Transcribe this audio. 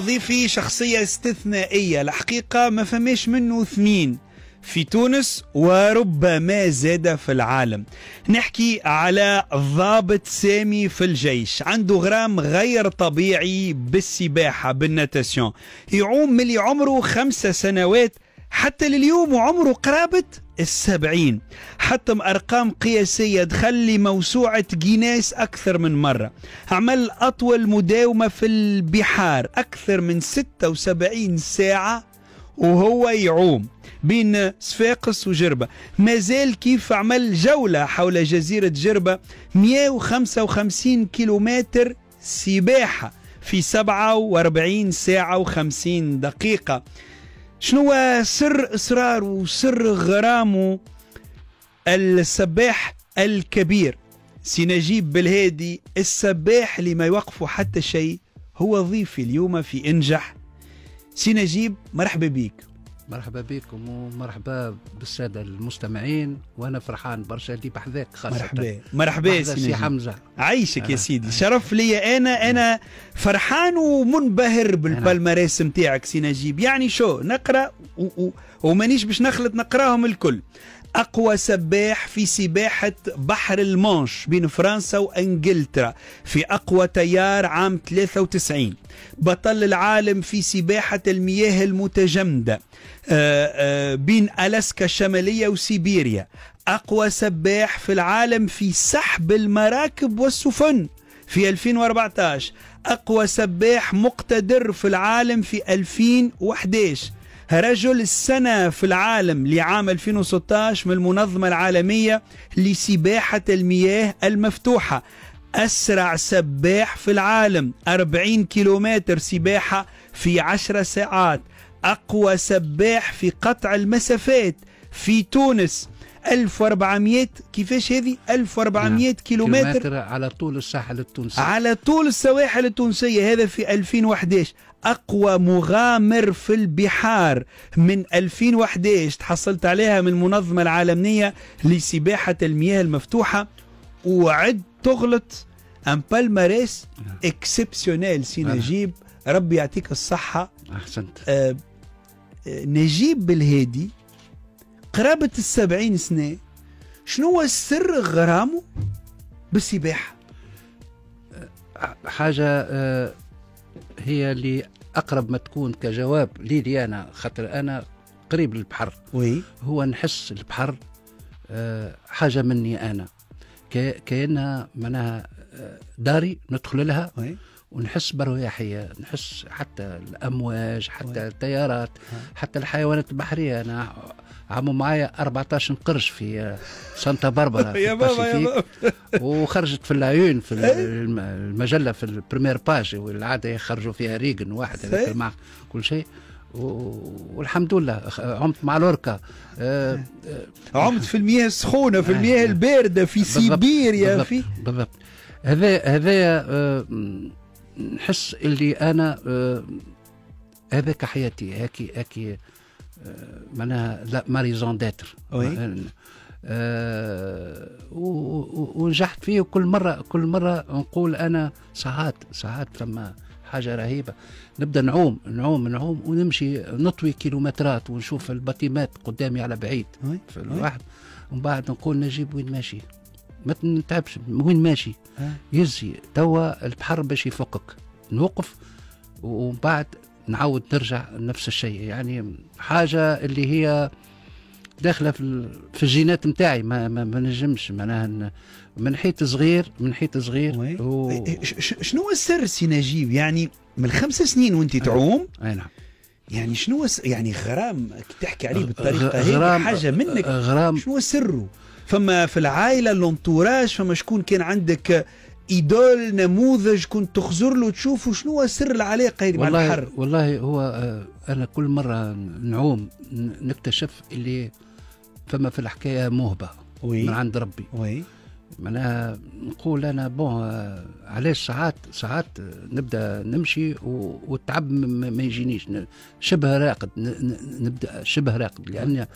ضيفي شخصية استثنائية. الحقيقة ما فماش منه اثنين. في تونس وربما زاد في العالم. نحكي على ضابط سامي في الجيش. عنده غرام غير طبيعي بالسباحة بالناتاسيون. يعوم ملي عمره خمسة سنوات حتى لليوم وعمره قرابة السبعين. حتم أرقام قياسية دخل لموسوعة جينيس أكثر من مرة. عمل أطول مداومة في البحار أكثر من 76 ساعة وهو يعوم بين صفاقس وجربة. ما زال كيف عمل جولة حول جزيرة جربة 155 كيلومتر سباحة في 47 ساعة و50 دقيقة. شنو سر إصراره وسر غرامه السباح الكبير؟ سي نجيب بالهادي السباح اللي ما يوقفه حتى شيء هو ضيفي اليوم في إنجح. سي نجيب مرحبا بيك مرحبا بكم ومرحبا بالسادة المستمعين. وأنا فرحان برشا اللي بحذاك خاصة. مرحبا. مرحبا سي حمزة. عايشك آه. يا سيدي. شرف لي أنا أنا. فرحان ومنبهر بال palmarès نتاعك سي نجيب. يعني شو؟ نقرأ. ومانيش باش نخلط نقراهم الكل. أقوى سباح في سباحة بحر المانش بين فرنسا وإنجلترا في أقوى تيار عام 93 بطل العالم في سباحة المياه المتجمدة آه، آه، بين ألاسكا الشمالية وسيبيريا. أقوى سباح في العالم في سحب المراكب والسفن في 2014 أقوى سباح مقتدر في العالم في 2011 رجل السنة في العالم لعام 2016 من المنظمة العالمية لسباحة المياه المفتوحة. أسرع سباح في العالم 40 كيلومتر سباحة في 10 ساعات. أقوى سباح في قطع المسافات في تونس. 1400 كيفاش هذه؟ 1400 نعم. كيلومتر على طول الساحل التونسي. على طول السواحل التونسية هذا في 2011 أقوى مغامر في البحار من 2011 تحصلت عليها من المنظمة العالمية لسباحة المياه المفتوحة وعد تغلط un palmarès exceptionnel سي. نجيب ربي يعطيك الصحة. أحسنت. آه آه نجيب بالهادي قرابة السبعين سنة شنو هو السر غرامه بالسباحة حاجة آه هي اللي أقرب ما تكون كجواب لي, لي أنا خاطر أنا قريب للبحر oui. هو نحس البحر آه حاجة مني أنا كأنها معناها داري ندخل لها oui. ونحس برياحية نحس حتى الأمواج حتى التيارات حتى الحيوانات البحرية. أنا عمو معايا 14 قرش في سانتا باربرا يا بابا يا بابا. وخرجت في العيون في المجلة في البريمير باج والعادة يخرجوا فيها ريغن واحد مع كل شيء. والحمد لله عمت مع لوركا آه عمت في المياه السخونة في المياه الباردة في سيبيريا في بالضبط. هذا هذا آه نحس اللي أنا آه هذاك حياتي هاكي هاكي آه معناها لا ماريزون داتر. آه ونجحت فيه وكل مرة كل مرة نقول أنا ساعات ساعات فما حاجة رهيبة. نبدأ نعوم نعوم نعوم ونمشي نطوي كيلومترات ونشوف الباتيمات قدامي على بعيد في الواحد. ومن بعد نقول نجيب وين ماشي. ما نتعبش وين ماشي؟ يزي توا البحر باش يفكك. نوقف ومن بعد نعاود نرجع نفس الشيء. يعني حاجة اللي هي داخلة في في الجينات نتاعي. ما ما, ما نجمش. معناها من حيت صغير من حيت صغير و... إيه، إيه، شنو السر سي نجيب يعني من خمس سنين وانت تعوم أي نعم. يعني شنو يعني غرام تحكي عليه بالطريقة هذه حاجة منك غرام شنو سره فما في العائلة الانتوراج فما شكون كان عندك إيدول نموذج كنت تخزر له تشوفه شنو سر العلاقة مع البحر والله هو أنا كل مرة نعوم نكتشف اللي فما في الحكاية موهبة وي. من عند ربي وي. معناها نقول أنا بون علاش ساعات ساعات نبدأ نمشي والتعب ما يجينيش. شبه راقد نبدأ شبه راقد. لأن